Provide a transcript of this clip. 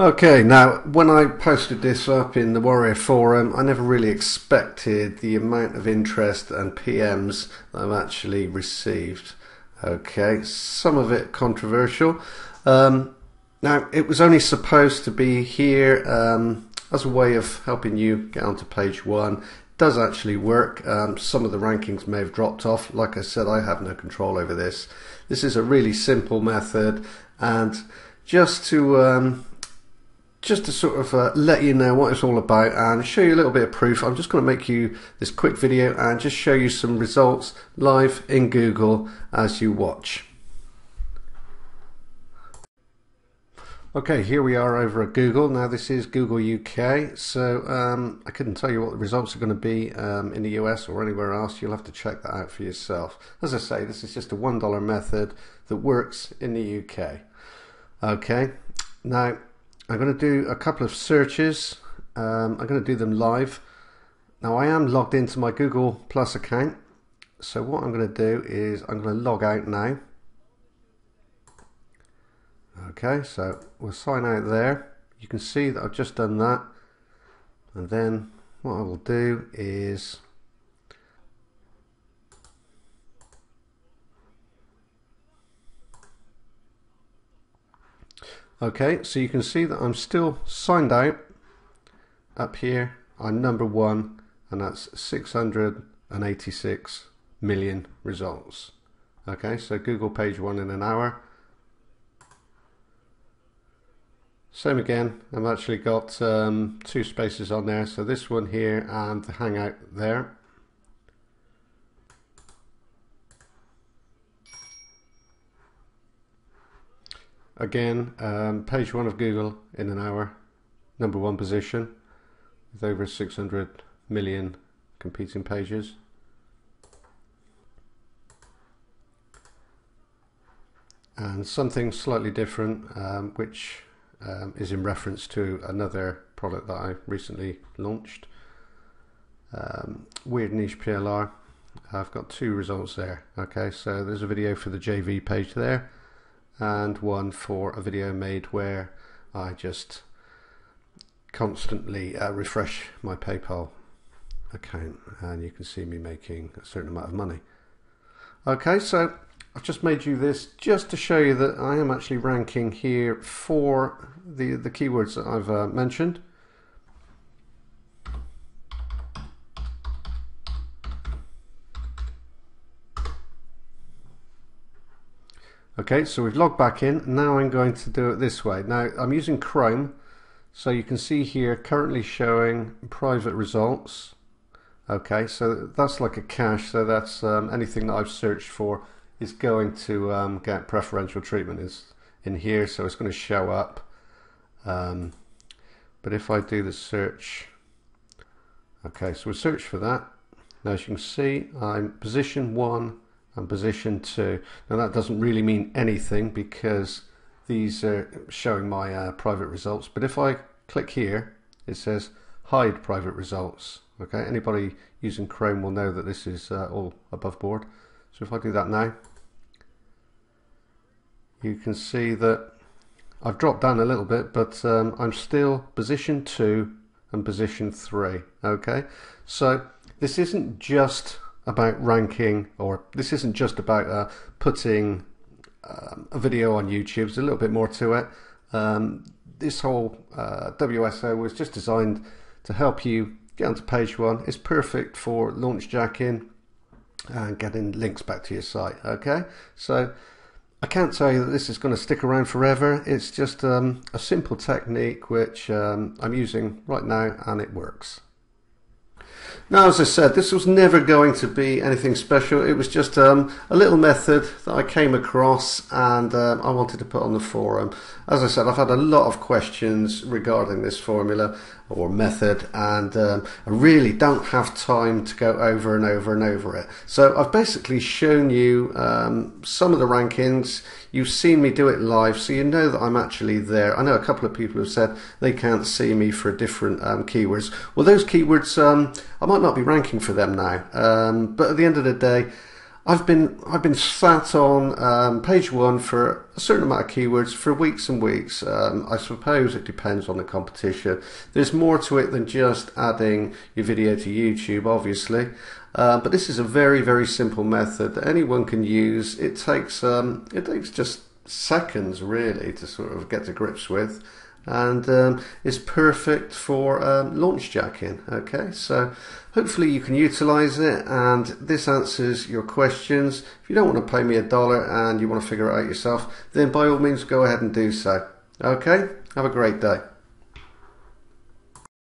Okay, now when I posted this up in the Warrior Forum, I never really expected the amount of interest and PMs that I've actually received. Okay, some of it controversial. Um, now, it was only supposed to be here um, as a way of helping you get onto page one. It does actually work. Um, some of the rankings may have dropped off. Like I said, I have no control over this. This is a really simple method, and just to um, just to sort of uh, let you know what it's all about and show you a little bit of proof, I'm just going to make you this quick video and just show you some results live in Google as you watch. Okay, here we are over at Google. Now this is Google UK, so um, I couldn't tell you what the results are going to be um, in the US or anywhere else. You'll have to check that out for yourself. As I say, this is just a $1 method that works in the UK. Okay, now I'm going to do a couple of searches. Um, I'm going to do them live. Now I am logged into my Google Plus account. So what I'm going to do is I'm going to log out now. Okay, so we'll sign out there. You can see that I've just done that. And then what I will do is Okay, so you can see that I'm still signed out up here. I'm number one, and that's 686 million results. Okay, so Google page one in an hour. Same again, I've actually got um, two spaces on there, so this one here and the Hangout there. Again, um, page one of Google in an hour, number one position with over 600 million competing pages. And something slightly different, um, which um, is in reference to another product that I recently launched. Um, Weird Niche PLR. I've got two results there. Okay, so there's a video for the JV page there, and one for a video made where I just constantly uh, refresh my PayPal account, and you can see me making a certain amount of money. Okay, so I've just made you this just to show you that I am actually ranking here for the, the keywords that I've uh, mentioned. Okay, so we've logged back in. Now I'm going to do it this way. Now I'm using Chrome, so you can see here currently showing private results. Okay, so that's like a cache, so that's um, anything that I've searched for is going to um, get preferential treatment is in here, so it's going to show up. Um, but if I do the search, okay, so we search for that. Now as you can see, I'm position one and position two. Now that doesn't really mean anything because these are showing my uh, private results. But if I click here, it says hide private results. Okay, anybody using Chrome will know that this is uh, all above board. So if I do that now, you can see that I've dropped down a little bit, but um, I'm still position two and position three. Okay, so this isn't just about ranking, or this isn't just about uh, putting um, a video on YouTube. There's a little bit more to it. Um, this whole uh, WSO was just designed to help you get onto page one. It's perfect for launch jacking and getting links back to your site. Okay, so I can't you that this is going to stick around forever. It's just um, a simple technique which um, I'm using right now and it works. Now, as I said, this was never going to be anything special. It was just um, a little method that I came across and um, I wanted to put on the forum. As I said, I've had a lot of questions regarding this formula or method and um, I really don't have time to go over and over and over it. So I've basically shown you um, some of the rankings. You've seen me do it live, so you know that I'm actually there. I know a couple of people have said they can't see me for different um, keywords. Well, those keywords, I might not be ranking for them now, um, but at the end of the day, I've been I've been sat on um, page one for a certain amount of keywords for weeks and weeks. Um, I suppose it depends on the competition. There's more to it than just adding your video to YouTube, obviously. Uh, but this is a very very simple method that anyone can use. It takes um, it takes just seconds really to sort of get to grips with and um, is perfect for um, launch jacking. Okay, so hopefully you can utilize it and this answers your questions. If you don't want to pay me a dollar and you want to figure it out yourself, then by all means go ahead and do so. Okay, have a great day.